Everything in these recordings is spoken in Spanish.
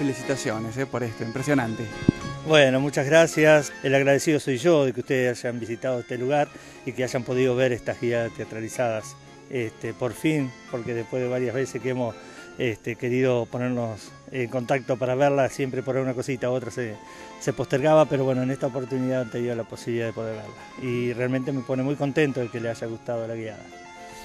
felicitaciones eh, por esto, impresionante. Bueno, muchas gracias. El agradecido soy yo de que ustedes hayan visitado este lugar y que hayan podido ver estas guías teatralizadas. Este, por fin, porque después de varias veces que hemos este, querido ponernos en contacto para verla, siempre por una cosita u otra se, postergaba, pero bueno, en esta oportunidad he tenido la posibilidad de poder verla. Y realmente me pone muy contento de que le haya gustado la guiada.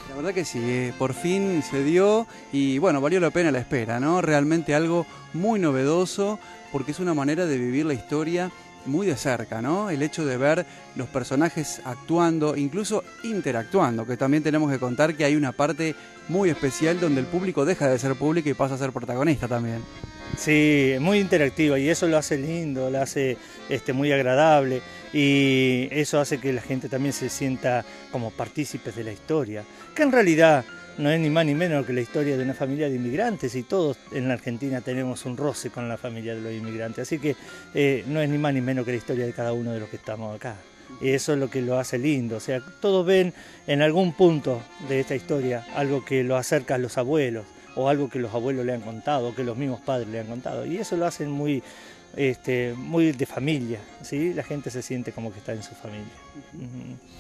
La verdad que sí, eh, por fin se dio y bueno, valió la pena la espera, ¿no? Realmente algo muy novedoso porque es una manera de vivir la historia muy de cerca, ¿no? El hecho de ver los personajes actuando, incluso interactuando, que también tenemos que contar que hay una parte muy especial donde el público deja de ser público y pasa a ser protagonista también. Sí, muy interactiva y eso lo hace lindo, lo hace este, muy agradable y eso hace que la gente también se sienta como partícipes de la historia, que en realidad no es ni más ni menos que la historia de una familia de inmigrantes y todos en la Argentina tenemos un roce con la familia de los inmigrantes, así que eh, no es ni más ni menos que la historia de cada uno de los que estamos acá. Y eso es lo que lo hace lindo, o sea, todos ven en algún punto de esta historia algo que lo acerca a los abuelos o algo que los abuelos le han contado, o que los mismos padres le han contado, y eso lo hacen muy, este, muy de familia, ¿sí? la gente se siente como que está en su familia.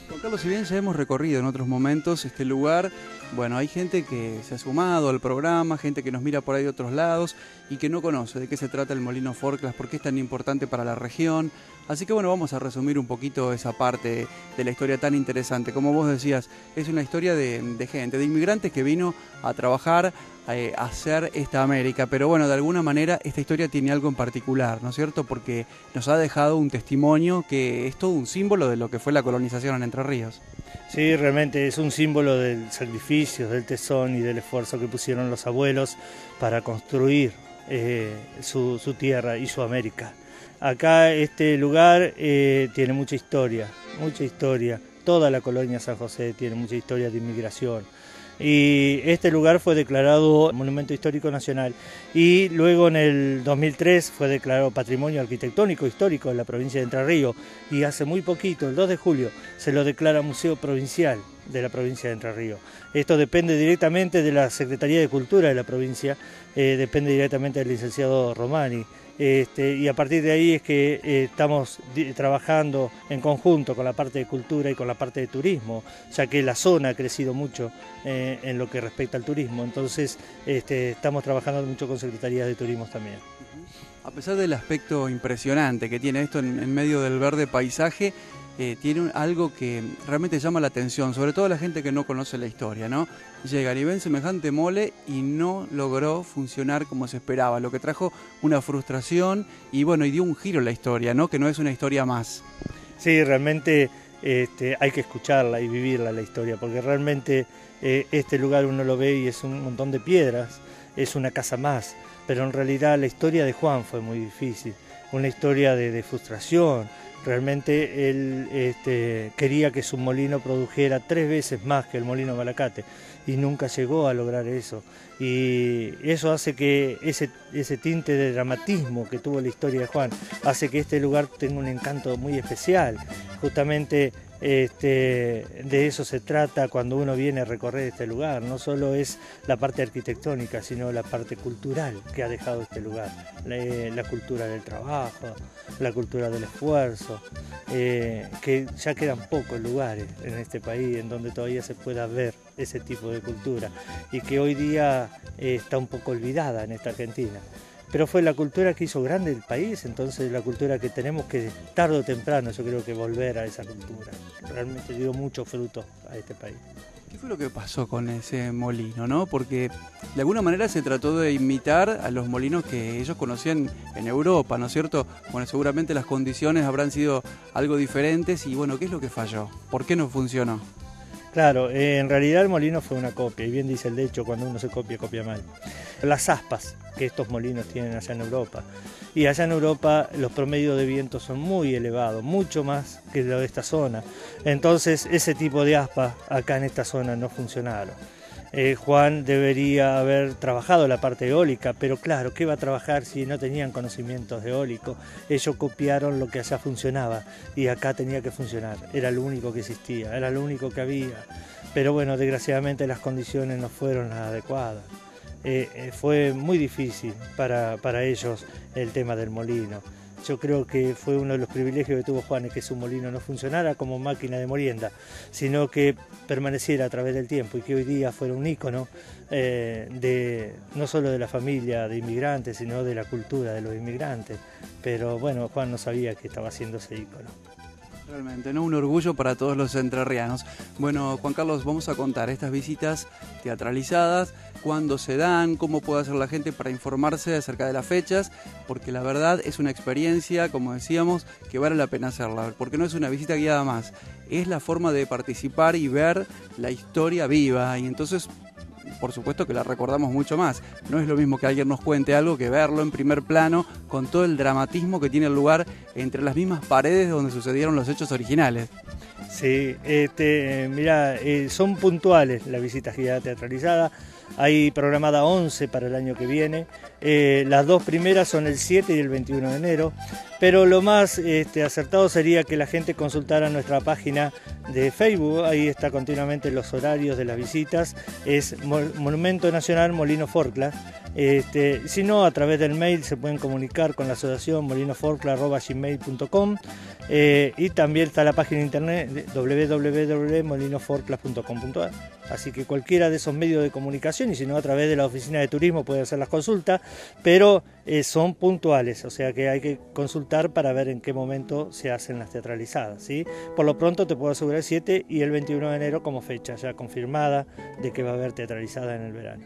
Juan Carlos, si bien ya hemos recorrido en otros momentos este lugar, bueno, hay gente que se ha sumado al programa, gente que nos mira por ahí de otros lados y que no conoce de qué se trata el Molino Forclas, por qué es tan importante para la región. Así que bueno, vamos a resumir un poquito esa parte de la historia tan interesante. Como vos decías, es una historia de, gente, de inmigrantes que vino a trabajar, eh, hacer esta América. Pero bueno, de alguna manera esta historia tiene algo en particular, ¿no es cierto? Porque nos ha dejado un testimonio que es todo un símbolo de lo que fue la colonización en Entre Ríos. Sí, realmente es un símbolo del sacrificio, del tesón y del esfuerzo que pusieron los abuelos para construir eh, su, tierra y su América. Acá este lugar eh, tiene mucha historia, mucha historia. Toda la colonia San José tiene mucha historia de inmigración y este lugar fue declarado Monumento Histórico Nacional y luego en el 2003 fue declarado Patrimonio Arquitectónico Histórico de la provincia de Entre Ríos y hace muy poquito, el 2 de julio, se lo declara Museo Provincial de la provincia de Entre Ríos. Esto depende directamente de la Secretaría de Cultura de la provincia, eh, depende directamente del licenciado Romani. Este, y a partir de ahí es que eh, estamos trabajando en conjunto con la parte de cultura y con la parte de turismo, ya que la zona ha crecido mucho eh, en lo que respecta al turismo. Entonces este, estamos trabajando mucho con secretarías de turismo también. A pesar del aspecto impresionante que tiene esto en medio del verde paisaje, eh, tiene algo que realmente llama la atención, sobre todo la gente que no conoce la historia, ¿no? Llegan y ven semejante mole y no logró funcionar como se esperaba, lo que trajo una frustración y bueno, y dio un giro a la historia, ¿no? Que no es una historia más. Sí, realmente este, hay que escucharla y vivirla la historia, porque realmente eh, este lugar uno lo ve y es un montón de piedras, es una casa más, pero en realidad la historia de Juan fue muy difícil, una historia de frustración, Realmente él este, quería que su molino produjera tres veces más que el molino Balacate y nunca llegó a lograr eso. Y eso hace que ese, ese tinte de dramatismo que tuvo la historia de Juan hace que este lugar tenga un encanto muy especial. Justamente este, de eso se trata cuando uno viene a recorrer este lugar. No solo es la parte arquitectónica, sino la parte cultural que ha dejado este lugar. La, cultura del trabajo, la cultura del esfuerzo, eh, que ya quedan pocos lugares en este país en donde todavía se pueda ver ese tipo de cultura y que hoy día eh, está un poco olvidada en esta Argentina pero fue la cultura que hizo grande el país, entonces la cultura que tenemos que tarde o temprano yo creo que volver a esa cultura. Realmente dio mucho fruto a este país. ¿Qué fue lo que pasó con ese molino, no? Porque de alguna manera se trató de imitar a los molinos que ellos conocían en Europa, ¿no es cierto? Bueno, seguramente las condiciones habrán sido algo diferentes y bueno, ¿qué es lo que falló? ¿Por qué no funcionó? Claro, eh, en realidad el molino fue una copia, y bien dice el hecho, cuando uno se copia, copia mal. Las aspas que estos molinos tienen allá en Europa. Y allá en Europa los promedios de viento son muy elevados, mucho más que lo de esta zona. Entonces ese tipo de aspas acá en esta zona no funcionaron. Eh, Juan debería haber trabajado la parte eólica, pero claro, ¿qué va a trabajar si no tenían conocimientos eólicos? Ellos copiaron lo que allá funcionaba y acá tenía que funcionar, era lo único que existía, era lo único que había. Pero bueno, desgraciadamente las condiciones no fueron las adecuadas. fue muy difícil para, para ellos el tema del molino. Yo creo que fue uno de los privilegios que tuvo Juanes, que su molino no funcionara como máquina de morienda, sino que permaneciera a través del tiempo y que hoy día fuera un ícono eh, de, no solo de la familia de inmigrantes, sino de la cultura de los inmigrantes. Pero bueno, Juan no sabía que estaba haciendo ese ícono. Realmente, ¿no? Un orgullo para todos los entrerrianos. Bueno, Juan Carlos, vamos a contar estas visitas teatralizadas, cuándo se dan, cómo puede hacer la gente para informarse acerca de las fechas, porque la verdad es una experiencia, como decíamos, que vale la pena hacerla, porque no es una visita guiada más, es la forma de participar y ver la historia viva, y entonces por supuesto que la recordamos mucho más. No es lo mismo que alguien nos cuente algo que verlo en primer plano con todo el dramatismo que tiene el lugar entre las mismas paredes donde sucedieron los hechos originales. Sí, este, mira, eh, son puntuales las visitas guiadas teatralizadas. Hay programada 11 para el año que viene. Eh, las dos primeras son el 7 y el 21 de enero. Pero lo más este, acertado sería que la gente consultara nuestra página de Facebook. Ahí está continuamente los horarios de las visitas. Es Monumento Nacional Molino Forcla. Este, si no, a través del mail se pueden comunicar con la asociación molinoforcla.gmail.com eh, y también está la página de internet www.molinoforcla.com.ar. Así que cualquiera de esos medios de comunicación, y si no, a través de la oficina de turismo puede hacer las consultas, pero eh, son puntuales, o sea que hay que para ver en qué momento se hacen las teatralizadas. ¿sí? Por lo pronto te puedo asegurar el 7 y el 21 de enero como fecha ya confirmada de que va a haber teatralizada en el verano.